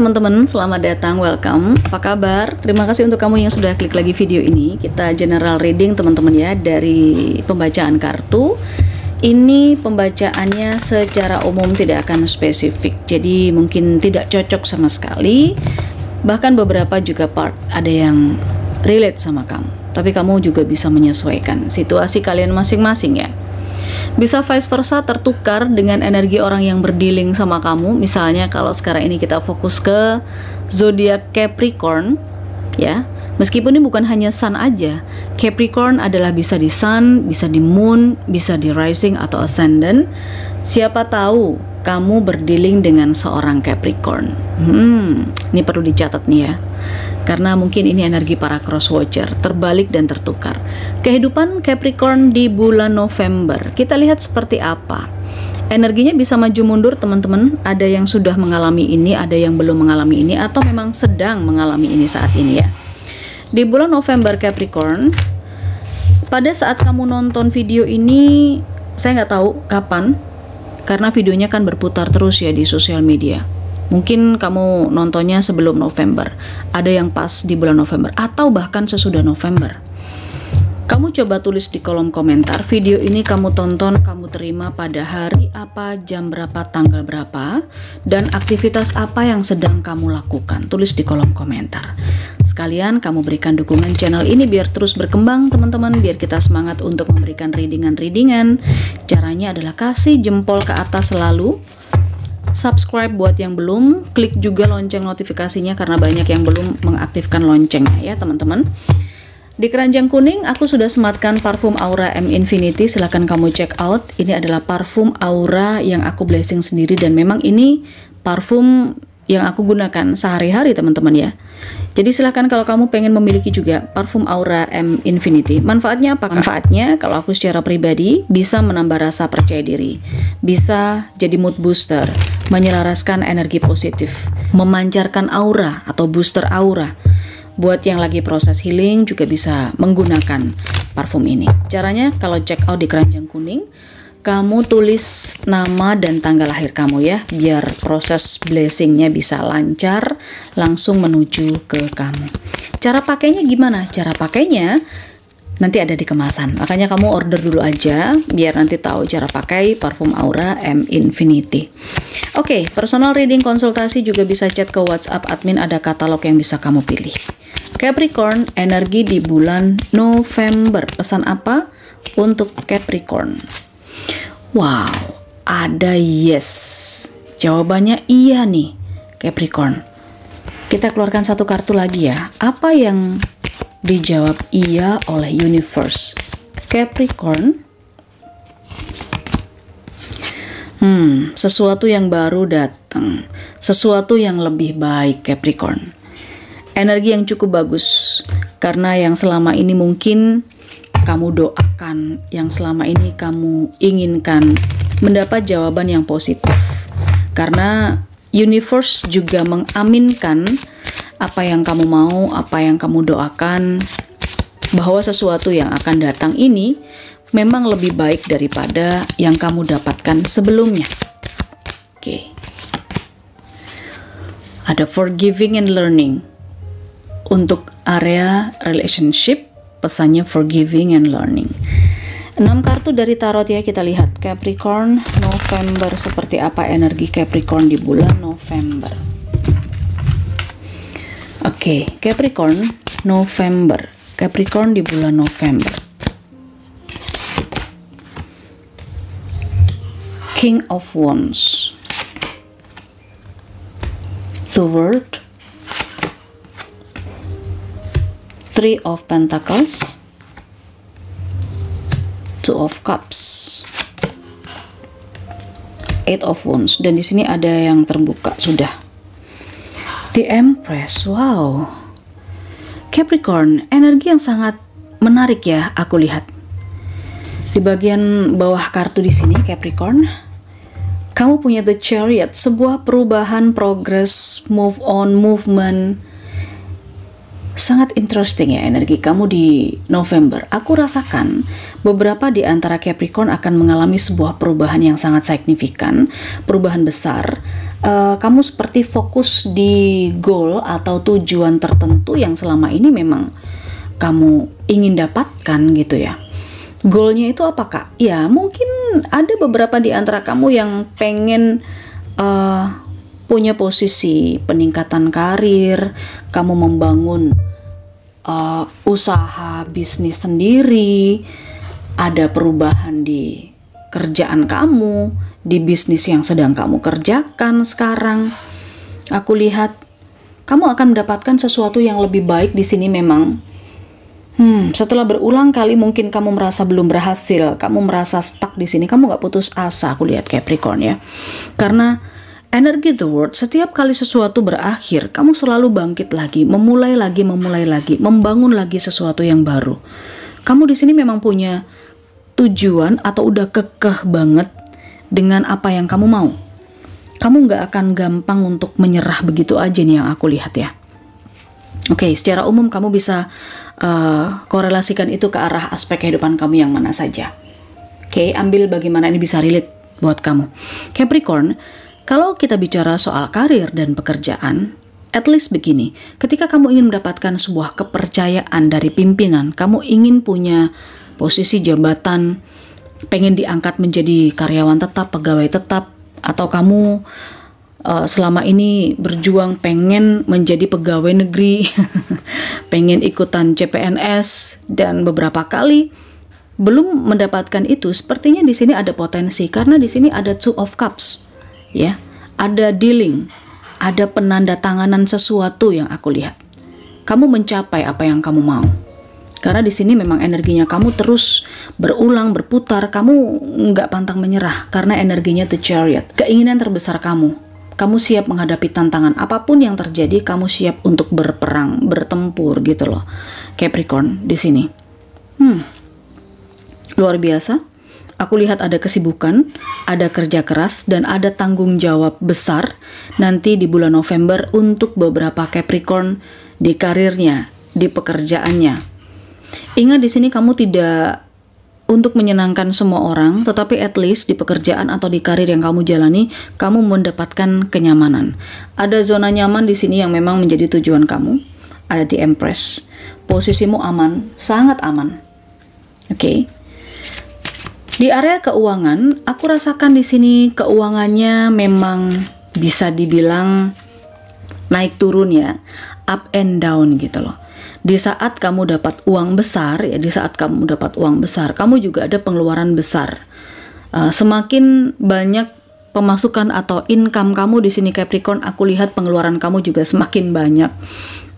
Teman-teman, selamat datang, welcome. Apa kabar? Terima kasih untuk kamu yang sudah klik lagi video ini. Kita general reading teman-teman ya dari pembacaan kartu. Ini pembacaannya secara umum tidak akan spesifik, jadi mungkin tidak cocok sama sekali. Bahkan beberapa juga part ada yang relate sama kamu. Tapi kamu juga bisa menyesuaikan situasi kalian masing-masing ya bisa vice versa tertukar dengan energi orang yang berdealing sama kamu. Misalnya kalau sekarang ini kita fokus ke zodiak Capricorn ya. Meskipun ini bukan hanya sun aja Capricorn adalah bisa di sun bisa di moon bisa di rising atau ascendant. Siapa tahu kamu berdealing dengan seorang Capricorn. Hmm ini perlu dicatat nih ya karena mungkin ini energi para cross watcher terbalik dan tertukar. Kehidupan Capricorn di bulan November, kita lihat seperti apa. Energinya bisa maju mundur teman-teman, ada yang sudah mengalami ini, ada yang belum mengalami ini atau memang sedang mengalami ini saat ini ya. Di bulan November Capricorn, pada saat kamu nonton video ini, saya nggak tahu kapan, karena videonya kan berputar terus ya di sosial media Mungkin kamu nontonnya sebelum November, ada yang pas di bulan November, atau bahkan sesudah November. Kamu coba tulis di kolom komentar video ini kamu tonton, kamu terima pada hari apa, jam berapa, tanggal berapa, dan aktivitas apa yang sedang kamu lakukan. Tulis di kolom komentar. Sekalian kamu berikan dukungan channel ini biar terus berkembang teman-teman, biar kita semangat untuk memberikan readingan-readingan. Caranya adalah kasih jempol ke atas selalu, subscribe buat yang belum, klik juga lonceng notifikasinya karena banyak yang belum mengaktifkan loncengnya ya teman-teman. Di keranjang kuning aku sudah sematkan parfum Aura M Infinity, silahkan kamu check out. Ini adalah parfum Aura yang aku blessing sendiri dan memang ini parfum yang aku gunakan sehari-hari teman-teman ya. Jadi silahkan kalau kamu pengen memiliki juga parfum Aura M Infinity. Manfaatnya apa? Manfaatnya kalau aku secara pribadi bisa menambah rasa percaya diri, bisa jadi mood booster, menyelaraskan energi positif, memancarkan aura atau booster aura. Buat yang lagi proses healing juga bisa menggunakan parfum ini. Caranya kalau check out di keranjang kuning, kamu tulis nama dan tanggal lahir kamu ya, biar proses blessingnya bisa lancar langsung menuju ke kamu. Cara pakainya gimana? Cara pakainya nanti ada di kemasan. Makanya kamu order dulu aja biar nanti tahu cara pakai parfum Aura M Infinity. Oke, okay, personal reading konsultasi juga bisa chat ke WhatsApp admin ada katalog yang bisa kamu pilih. Capricorn, energi di bulan November. Pesan apa untuk Capricorn? Wow, ada yes. Jawabannya iya nih, Capricorn. Kita keluarkan satu kartu lagi ya. Apa yang Dijawab iya oleh universe. Capricorn. Hmm, sesuatu yang baru datang. Sesuatu yang lebih baik Capricorn. Energi yang cukup bagus karena yang selama ini mungkin kamu doakan, yang selama ini kamu inginkan mendapat jawaban yang positif. Karena universe juga mengaminkan apa yang kamu mau, apa yang kamu doakan, bahwa sesuatu yang akan datang ini memang lebih baik daripada yang kamu dapatkan sebelumnya. Oke. Ada forgiving and learning. Untuk area relationship, pesannya forgiving and learning. 6 kartu dari tarot ya kita lihat Capricorn November seperti apa energi Capricorn di bulan November. Oke, okay, Capricorn November. Capricorn di bulan November. King of Wands. The World. Three of Pentacles. Two of Cups. Eight of Wands. Dan di sini ada yang terbuka sudah The Empress, wow. Capricorn, energi yang sangat menarik ya aku lihat. Di bagian bawah kartu di sini Capricorn, kamu punya The Chariot, sebuah perubahan, progress, move on, movement Sangat interesting ya energi kamu di November. Aku rasakan beberapa di antara Capricorn akan mengalami sebuah perubahan yang sangat signifikan, perubahan besar. Uh, kamu seperti fokus di goal atau tujuan tertentu yang selama ini memang kamu ingin dapatkan gitu ya. Goalnya itu apa kak? Ya mungkin ada beberapa di antara kamu yang pengen uh, punya posisi peningkatan karir, kamu membangun uh, usaha bisnis sendiri, ada perubahan di kerjaan kamu, di bisnis yang sedang kamu kerjakan sekarang. Aku lihat kamu akan mendapatkan sesuatu yang lebih baik di sini memang. Hmm, setelah berulang kali mungkin kamu merasa belum berhasil, kamu merasa stuck di sini, kamu gak putus asa. Aku lihat Capricorn ya, karena Energi the word, setiap kali sesuatu berakhir, kamu selalu bangkit lagi, memulai lagi, memulai lagi, membangun lagi sesuatu yang baru. Kamu di sini memang punya tujuan atau udah kekeh banget dengan apa yang kamu mau. Kamu nggak akan gampang untuk menyerah begitu aja nih yang aku lihat ya. Oke, okay, secara umum kamu bisa uh, korelasikan itu ke arah aspek kehidupan kamu yang mana saja. Oke, okay, ambil bagaimana ini bisa relate buat kamu. Capricorn, kalau kita bicara soal karir dan pekerjaan, at least begini, ketika kamu ingin mendapatkan sebuah kepercayaan dari pimpinan, kamu ingin punya posisi jabatan, pengen diangkat menjadi karyawan tetap, pegawai tetap, atau kamu uh, selama ini berjuang pengen menjadi pegawai negeri, pengen ikutan CPNS dan beberapa kali belum mendapatkan itu, sepertinya di sini ada potensi karena di sini ada two of cups ya ada dealing ada penanda tanganan sesuatu yang aku lihat. Kamu mencapai apa yang kamu mau. Karena di sini memang energinya kamu terus berulang berputar. Kamu nggak pantang menyerah karena energinya the chariot keinginan terbesar kamu. Kamu siap menghadapi tantangan apa pun yang terjadi kamu siap untuk berperang bertempur gitu loh. Capricorn di sini. Hmm. Luar biasa Aku lihat ada kesibukan, ada kerja keras, dan ada tanggung jawab besar nanti di bulan November untuk beberapa Capricorn di karirnya, di pekerjaannya. Ingat di sini kamu tidak untuk menyenangkan semua orang, tetapi at least di pekerjaan atau di karir yang kamu jalani, kamu mendapatkan kenyamanan. Ada zona nyaman di sini yang memang menjadi tujuan kamu. Ada di Empress. Posisimu aman, sangat aman. Oke. Okay? Di area keuangan, aku rasakan di sini keuangannya memang bisa dibilang naik turun ya, up and down gitu loh. Di saat kamu dapat uang besar, ya di saat kamu dapat uang besar, kamu juga ada pengeluaran besar. Uh, semakin banyak pemasukan atau income kamu di sini Capricorn, aku lihat pengeluaran kamu juga semakin banyak.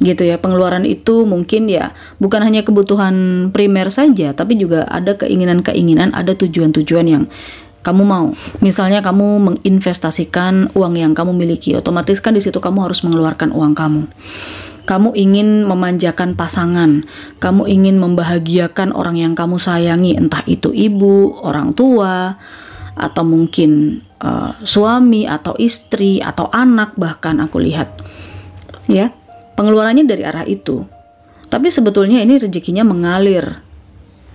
Gitu ya pengeluaran itu mungkin ya bukan hanya kebutuhan primer saja tapi juga ada keinginan-keinginan ada tujuan-tujuan yang kamu mau. Misalnya kamu menginvestasikan uang yang kamu miliki otomatis kan di situ kamu harus mengeluarkan uang kamu. Kamu ingin memanjakan pasangan, kamu ingin membahagiakan orang yang kamu sayangi, entah itu ibu, orang tua, atau mungkin uh, suami atau istri atau anak bahkan aku lihat, ya pengeluarannya dari arah itu. Tapi sebetulnya ini rezekinya mengalir.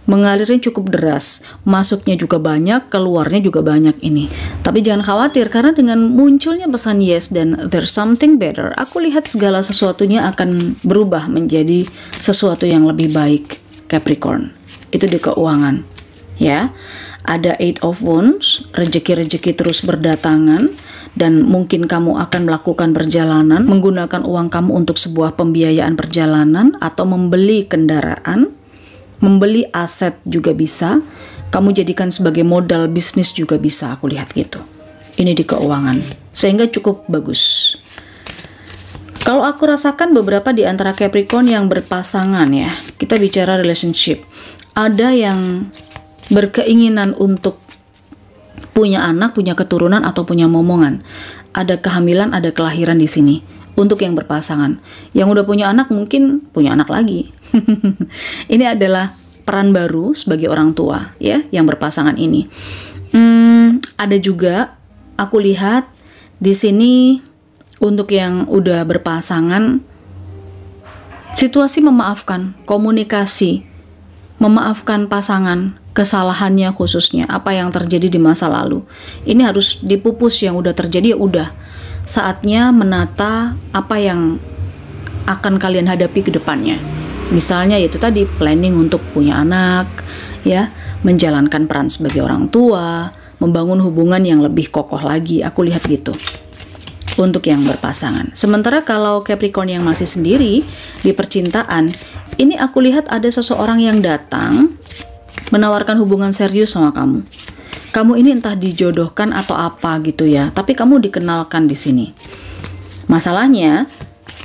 Mengalirnya cukup deras, masuknya juga banyak, keluarnya juga banyak ini. Tapi jangan khawatir karena dengan munculnya pesan yes dan there's something better, aku lihat segala sesuatunya akan berubah menjadi sesuatu yang lebih baik. Capricorn. Itu di keuangan. Ya. Ada eight of wands, rejeki-rejeki terus berdatangan dan mungkin kamu akan melakukan perjalanan menggunakan uang kamu untuk sebuah pembiayaan perjalanan atau membeli kendaraan, membeli aset juga bisa, kamu jadikan sebagai modal bisnis juga bisa, aku lihat gitu. Ini di keuangan, sehingga cukup bagus. Kalau aku rasakan beberapa di antara Capricorn yang berpasangan ya, kita bicara relationship. Ada yang berkeinginan untuk punya anak, punya keturunan atau punya momongan. Ada kehamilan, ada kelahiran di sini. Untuk yang berpasangan, yang udah punya anak mungkin punya anak lagi. ini adalah peran baru sebagai orang tua ya yang berpasangan ini. Hmm, ada juga aku lihat di sini untuk yang udah berpasangan Situasi memaafkan, komunikasi, memaafkan pasangan, kesalahannya khususnya, apa yang terjadi di masa lalu. Ini harus dipupus yang udah terjadi ya udah. Saatnya menata apa yang akan kalian hadapi ke depannya. Misalnya yaitu tadi planning untuk punya anak, ya, menjalankan peran sebagai orang tua, membangun hubungan yang lebih kokoh lagi. Aku lihat gitu untuk yang berpasangan. Sementara kalau Capricorn yang masih sendiri di percintaan, ini aku lihat ada seseorang yang datang menawarkan hubungan serius sama kamu. Kamu ini entah dijodohkan atau apa gitu ya, tapi kamu dikenalkan di sini. Masalahnya,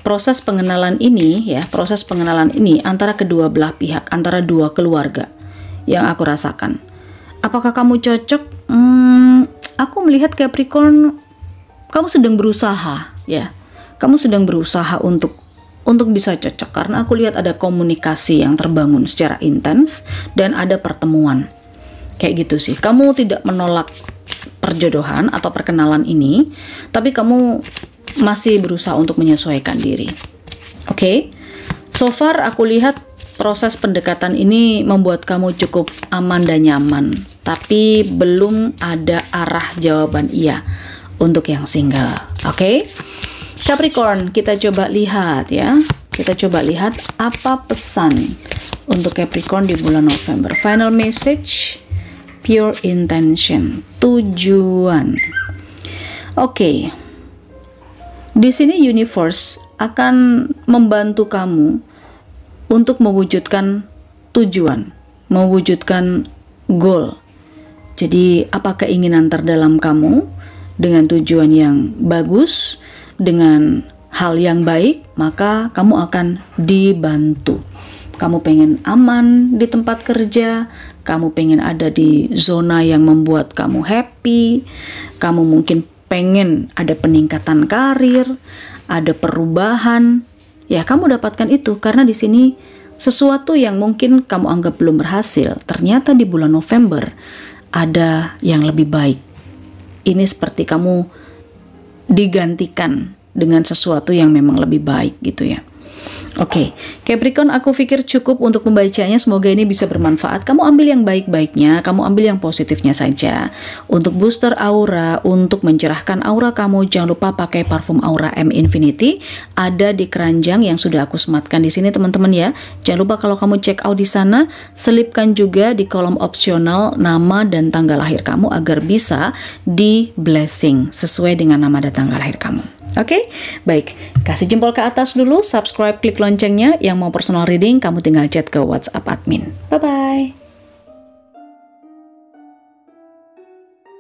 proses pengenalan ini ya, proses pengenalan ini antara kedua belah pihak, antara dua keluarga yang aku rasakan. Apakah kamu cocok? Hmm, aku melihat Capricorn kamu sedang berusaha ya. Kamu sedang berusaha untuk untuk bisa cocok karena aku lihat ada komunikasi yang terbangun secara intens dan ada pertemuan. Kayak gitu sih. Kamu tidak menolak perjodohan atau perkenalan ini tapi kamu masih berusaha untuk menyesuaikan diri. Oke? Okay? so far aku lihat proses pendekatan ini membuat kamu cukup aman dan nyaman tapi belum ada arah jawaban iya untuk yang single. Oke. Okay? Capricorn, kita coba lihat ya. Kita coba lihat apa pesan untuk Capricorn di bulan November. Final message, pure intention, tujuan. Oke. Okay. Di sini universe akan membantu kamu untuk mewujudkan tujuan, mewujudkan goal. Jadi, apa keinginan terdalam kamu? Dengan tujuan yang bagus, dengan hal yang baik, maka kamu akan dibantu. Kamu pengen aman di tempat kerja, kamu pengen ada di zona yang membuat kamu happy, kamu mungkin pengen ada peningkatan karir, ada perubahan. Ya, kamu dapatkan itu karena di sini sesuatu yang mungkin kamu anggap belum berhasil, ternyata di bulan November ada yang lebih baik ini seperti kamu digantikan dengan sesuatu yang memang lebih baik gitu ya. Oke, okay. Capricorn aku pikir cukup untuk membacanya. Semoga ini bisa bermanfaat. Kamu ambil yang baik-baiknya, kamu ambil yang positifnya saja. Untuk booster aura, untuk mencerahkan aura kamu, jangan lupa pakai parfum Aura M Infinity. Ada di keranjang yang sudah aku sematkan di sini teman-teman ya. Jangan lupa kalau kamu check out di sana, selipkan juga di kolom opsional nama dan tanggal lahir kamu agar bisa di blessing sesuai dengan nama dan tanggal lahir kamu. Oke, okay? baik. Kasih jempol ke atas dulu, subscribe, klik loncengnya. Yang mau personal reading, kamu tinggal chat ke WhatsApp admin. Bye-bye.